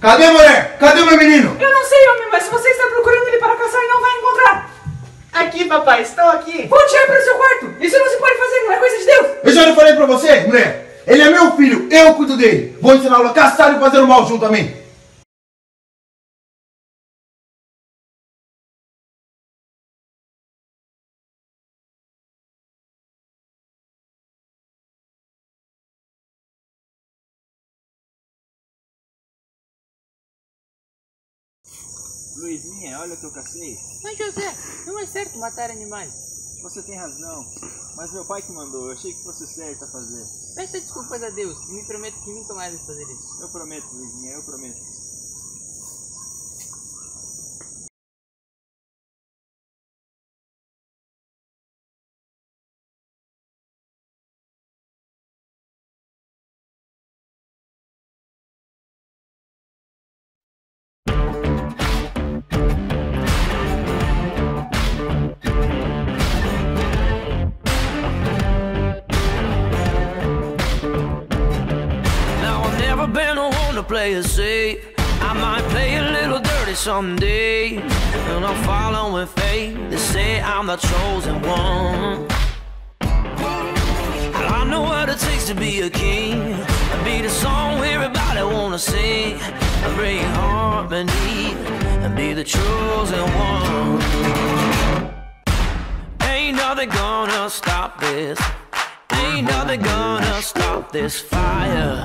Cadê a mulher? Cadê o meu menino? Eu não sei, homem, mas se você está procurando ele para caçar, não vai encontrar. Aqui, papai, estou aqui. Volte aí para o seu quarto. Isso não se pode fazer, não é coisa de Deus. Eu já não falei pra você, mulher? Ele é meu filho, eu cuido dele. Vou ensiná-lo a caçar e fazer o mal junto a mim. Luizinha, olha o que eu cacei. Mas José, não é certo matar animais. Você tem razão, mas meu pai que mandou, eu achei que fosse certo a fazer. Peça desculpas a Deus e me promete que nunca mais vai fazer isso. Eu prometo, Luizinha, eu prometo. Play it safe. I might play a little dirty someday, and I'll follow with faith. They say I'm the chosen one. I know what it takes to be a king. I be the song everybody wanna sing. I bring harmony and be the chosen one. Ain't nothing gonna stop this. Ain't nothing gonna stop this fire.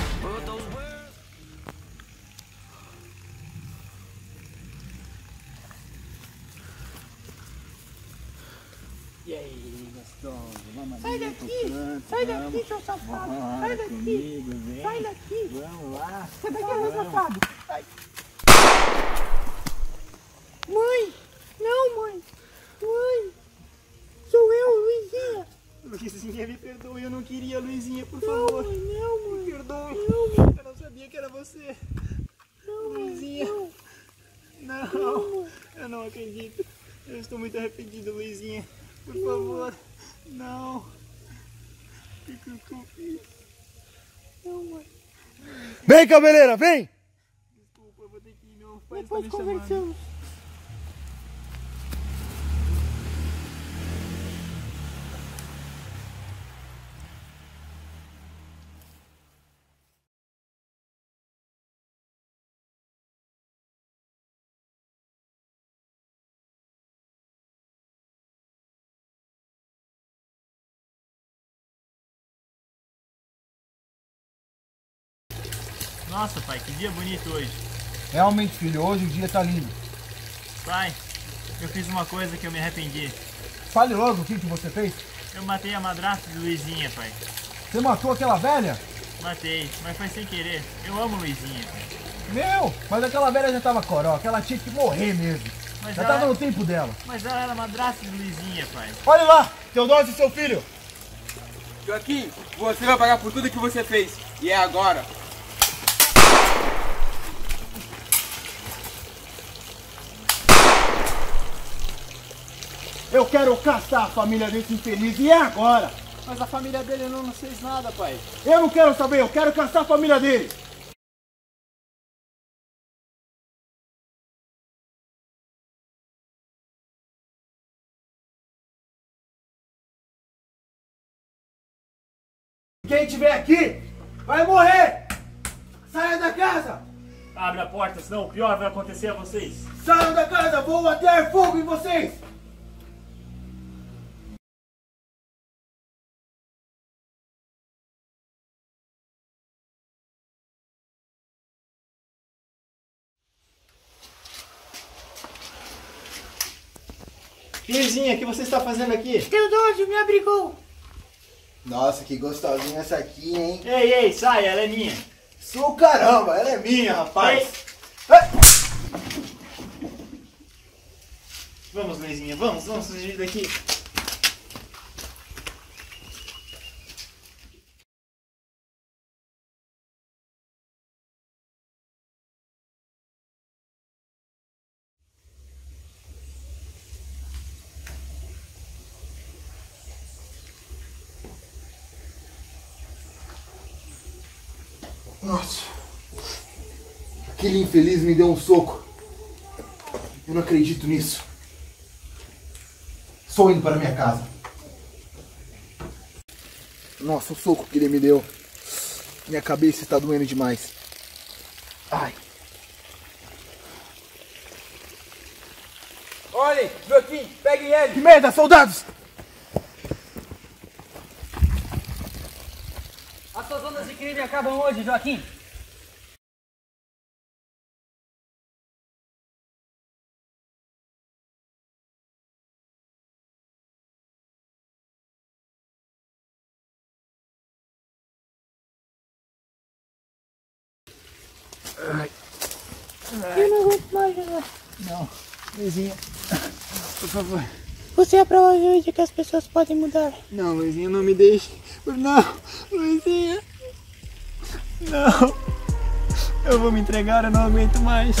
E aí, gostoso? Vamos Sai daqui, canto, sai vamos. daqui, seu safado. Bora Sai daqui, comigo, vem. sai daqui. Vamos lá. Sai daqui, meu safado. Sai. Mãe, não, mãe. Mãe, sou eu, Luizinha. Luizinha, me perdoe, eu não queria, Luizinha, por Não, favor. mãe, não, Me mãe. perdoe. Não, mãe, Eu não sabia que era você. não, mãe, Luizinha. não. Não, eu não acredito. Eu estou muito arrependido, Luizinha. Por favor, não. O que que eu fiz? Não, mãe. Vem, cabeleira, vem! Desculpa, eu vou ter que ir. Meu pai Depois me chamando. Nossa, pai, que dia bonito hoje. Realmente, filho, hoje o dia tá lindo. Pai, eu fiz uma coisa que eu me arrependi. Fale logo o que, que você fez. Eu matei a madrasta de Luizinha, pai. Você matou aquela velha? Matei, mas foi sem querer. Eu amo Luizinha, pai. Meu, mas aquela velha já tava coró, aquela tinha que morrer mesmo. Mas Já ela, tava no tempo dela. mas ela era madrasta de Luizinha, pai. Olha lá, Teodoro e seu filho. Joaquim, você vai pagar por tudo que você fez. E é agora. Eu quero caçar a família desse infeliz e é agora. Mas a família dele não nos fez nada, pai. Eu não quero saber, eu quero caçar a família dele. Quem tiver aqui vai morrer. Saia da casa. Abre a porta, senão o pior vai acontecer a vocês. Saiam da casa, vou atear fogo em vocês. Luizinha, o que você está fazendo aqui? Teodósio me abrigou. Nossa, que gostosinha essa aqui, hein? Ei, ei, sai, ela é minha. Sou caramba, ela é minha, rapaz. Vamos, Luizinha, vamos, vamos fugir daqui. Nossa. Aquele infeliz me deu um soco. Eu não acredito nisso. Estou indo para minha casa. Nossa, o soco que ele me deu. Minha cabeça está doendo demais. Ai. Olhem, Joaquim, peguem ele. Que merda, soldados! Suas ondas de crime acabam hoje, Joaquim. Eu não aguento mais. Não, Luizinha, por favor. Você é a prova de que as pessoas podem mudar. Não, Luizinha, não me deixe. Não, Luizinha. Não. Eu vou me entregar, eu não aguento mais.